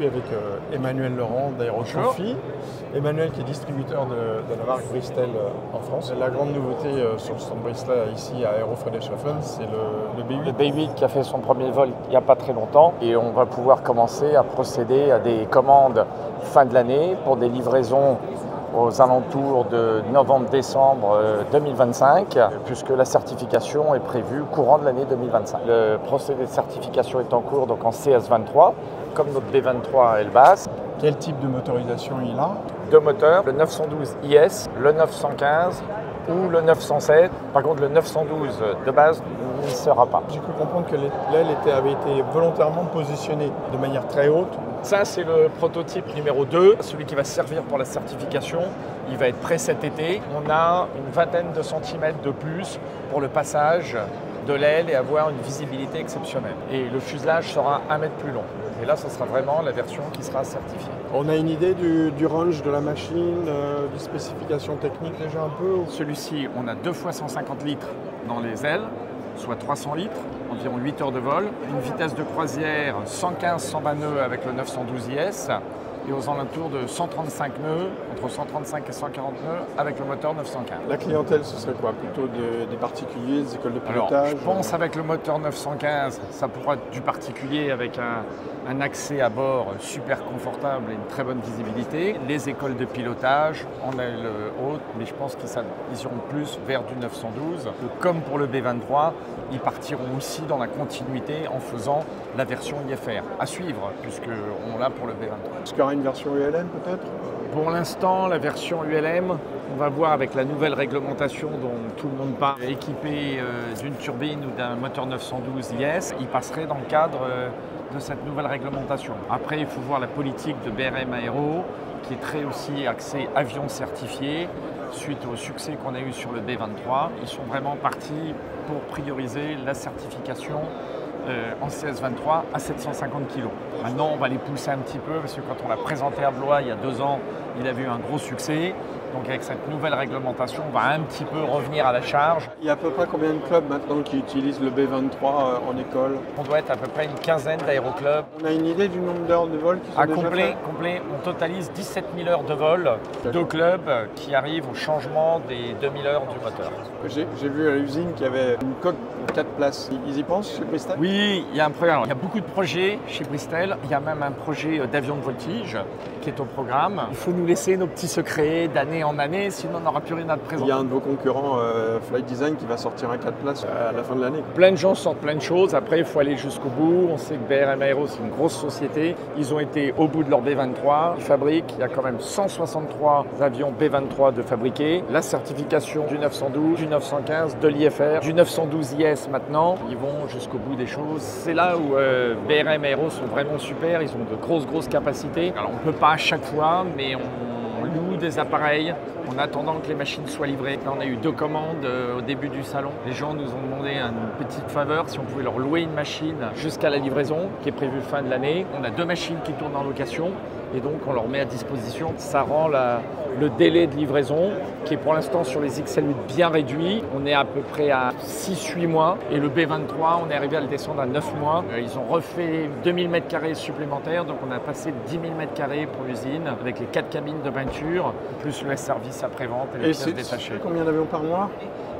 suis avec euh, Emmanuel Laurent d'Aérotrophy. Emmanuel qui est distributeur de, la marque Bristol euh, en France. La grande nouveauté euh, sur le stand Bristol ici à Aerofriedrichshafen, c'est le, B8. Le B8 qui a fait son premier vol il n'y a pas très longtemps et on va pouvoir commencer à procéder à des commandes fin de l'année pour des livraisons aux alentours de novembre-décembre 2025, puisque la certification est prévue courant de l'année 2025. Le procédé de certification est en cours donc en CS23, comme notre B23 Elbas. Quel type de motorisation il a? Deux moteurs, le 912 IS, le 915 ou le 907. Par contre, le 912 de base n'y sera pas. J'ai cru comprendre que l'aile avait été volontairement positionnée de manière très haute. Ça, c'est le prototype numéro 2, celui qui va servir pour la certification. Il va être prêt cet été. On a une vingtaine de centimètres de plus pour le passage de l'aile et avoir une visibilité exceptionnelle. Et le fuselage sera un mètre plus long. Et là, ce sera vraiment la version qui sera certifiée. On a une idée du, range de la machine, euh, des spécifications techniques déjà un peu Celui-ci, on a deux fois 150 litres dans les ailes, soit 300 litres, environ 8 heures de vol. Une vitesse de croisière 115-120 nœuds avec le 912 IS et aux alentours de 135 nœuds, entre 135 et 140 nœuds, avec le moteur 915. La clientèle, ce serait quoi? Plutôt des particuliers, des écoles de pilotage Je pense avec le moteur 915, ça pourra être du particulier avec un, un accès à bord super confortable et une très bonne visibilité. Les écoles de pilotage en aile haute, mais je pense qu'ils iront plus vers du 912. Comme pour le B23, ils partiront aussi dans la continuité en faisant la version IFR. À suivre, puisqu'on l'a pour le B23. Version ULM peut-être? Pour l'instant, la version ULM, on va voir avec la nouvelle réglementation dont tout le monde parle, équipée euh, d'une turbine ou d'un moteur 912 IS, il passerait dans le cadre euh, de cette nouvelle réglementation. Après, il faut voir la politique de BRM Aero, qui est très aussi axée avion certifié, suite au succès qu'on a eu sur le B23. Ils sont vraiment partis pour prioriser la certification euh, en CS23 à 750 kg. Maintenant, on va les pousser un petit peu parce que quand on l'a présenté à Blois il y a deux ans, il avait eu un gros succès. Donc avec cette nouvelle réglementation, on va un petit peu revenir à la charge. Il y a à peu près combien de clubs maintenant qui utilisent le B23 euh, en école? On doit être à peu près une quinzaine d'aéroclubs. On a une idée du nombre d'heures de vol qui sont à complet, complet, on totalise 17 000 heures de vol de clubs qui arrivent au changement des 2000 heures du moteur. J'ai vu à l'usine qu'il y avait une coque 4 places. Ils y pensent chez Bristol? Oui, il y a un programme. Il y a beaucoup de projets chez Bristol. Il y a même un projet d'avion de voltige qui est au programme. Il faut nous laisser nos petits secrets d'année en année, sinon on n'aura plus rien à te présenter. Il y a un de vos concurrents, euh, Flight Design, qui va sortir un 4 places à la fin de l'année. Plein de gens sortent plein de choses. Après, il faut aller jusqu'au bout. On sait que BRM Aero, c'est une grosse société. Ils ont été au bout de leur B23. Ils fabriquent. Il y a quand même 163 avions B23 de fabriquer. La certification du 912, du 915, de l'IFR, du 912 IS maintenant. Ils vont jusqu'au bout des choses. C'est là où euh, BRM Aero sont vraiment super. Ils ont de grosses, grosses capacités. Alors, on ne peut pas à chaque fois, mais on loue des appareils en attendant que les machines soient livrées. on a eu deux commandes euh, au début du salon. Les gens nous ont demandé une petite faveur si on pouvait leur louer une machine jusqu'à la livraison qui est prévue fin de l'année. On a deux machines qui tournent en location et donc on leur met à disposition. Ça rend le délai de livraison qui est pour l'instant sur les XL8 bien réduit. On est à peu près à 6-8 mois et le B23 on est arrivé à le descendre à 9 mois. Euh, ils ont refait 2000 m2 supplémentaires donc on a passé 10 000 m2 pour l'usine avec les 4 cabines de peinture plus le service après-vente et les pièces détachées. Combien d'avions par mois?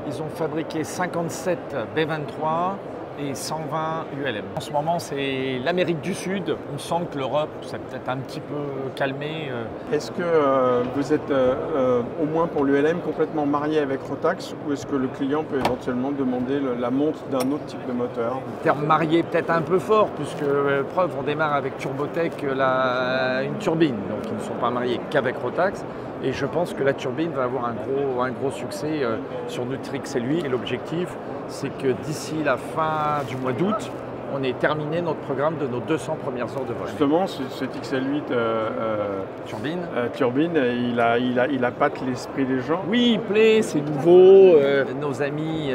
Ils ont fabriqué 57 B23 et 120 ULM. En ce moment, c'est l'Amérique du Sud. On sent que l'Europe s'est peut-être un petit peu calmée. Euh. Est-ce que euh, vous êtes euh, au moins pour l'ULM complètement marié avec Rotax ou est-ce que le client peut éventuellement demander la monte d'un autre type de moteur? Le terme marié peut-être un peu fort puisque preuve, on démarre avec Turbotech une turbine, donc ils ne sont pas mariés qu'avec Rotax. Et je pense que la turbine va avoir un gros, un gros succès sur Nutrix et lui. Et l'objectif, c'est que d'ici la fin du mois d'août, on ait terminé notre programme de nos 200 premières heures de vol. Justement, cet XL8 euh, euh, turbine, euh, turbine il, a, il, a, il l'esprit des gens? Oui, il plaît, c'est nouveau. nos amis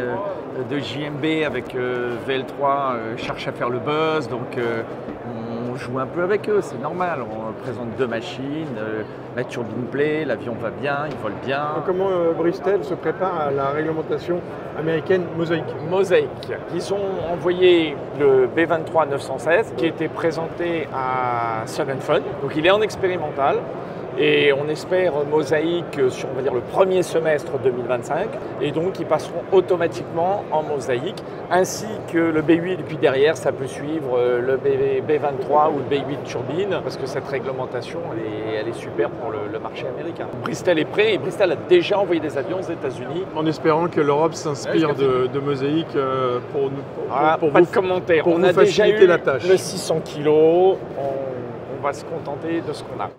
de JMB avec VL3 cherchent à faire le buzz, donc joue un peu avec eux, c'est normal. On présente deux machines, euh, la turbine plaît, l'avion va bien, il vole bien. Comment euh, Bristol se prépare à la réglementation américaine Mosaïque Mosaïque. Ils ont envoyé le B23 916 qui était présenté à Sun Fun. Donc il est en expérimental. Et on espère mosaïque sur on va dire, le premier semestre 2025. Et donc ils passeront automatiquement en mosaïque, ainsi que le B8 et puis derrière ça peut suivre euh, le B23 ou le B8 turbine, parce que cette réglementation elle est, super pour le, marché américain. Bristol est prêt et Bristol a déjà envoyé des avions aux États-Unis. En espérant que l'Europe s'inspire de, mosaïque euh, pour, nous, ah, pas de commentaire. on a déjà eu la tâche. le 600 kg, on va se contenter de ce qu'on a.